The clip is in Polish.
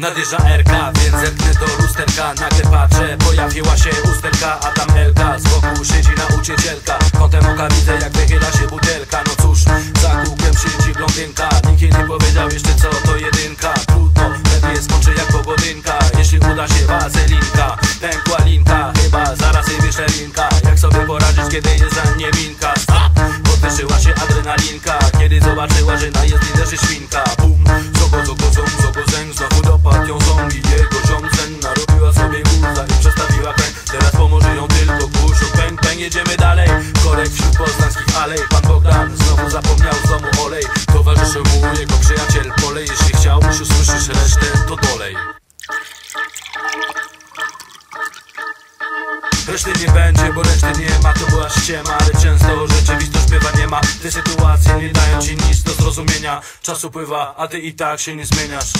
nadjeżdża RK Więc zerknę do lusterka. Nagle patrzę, pojawiła się usterka A tam Elka, z boku siedzi nauczycielka Kątem oka widzę jak wychyla się butelka. No cóż, za kółkiem siedzi blondynka. Nikt jej nie powiedział jeszcze co to jedynka. Trudno, lepiej skończy jak pogodynka. Jeśli uda się wazelinka Pękła linka, chyba zaraz jej wyślę linka Jak sobie poradzić, kiedy jest za mnie minka! Podwyższyła się adrenalinka. Kiedy zobaczyła, że na jezdni leży świnka. Bum, zogo, zogo, zogo, Korek wśród poznańskich alej Pan Bogdan znowu zapomniał z domu olej. Towarzyszył mu jego przyjaciel Polej Jeśli chciałbyś usłyszeć resztę, to dolej. Reszty nie będzie, bo reszty nie ma, to była ściema Ale często rzeczywistość bywa nie ma Te sytuacje nie dają ci nic do zrozumienia. Czas upływa, a ty i tak się nie zmieniasz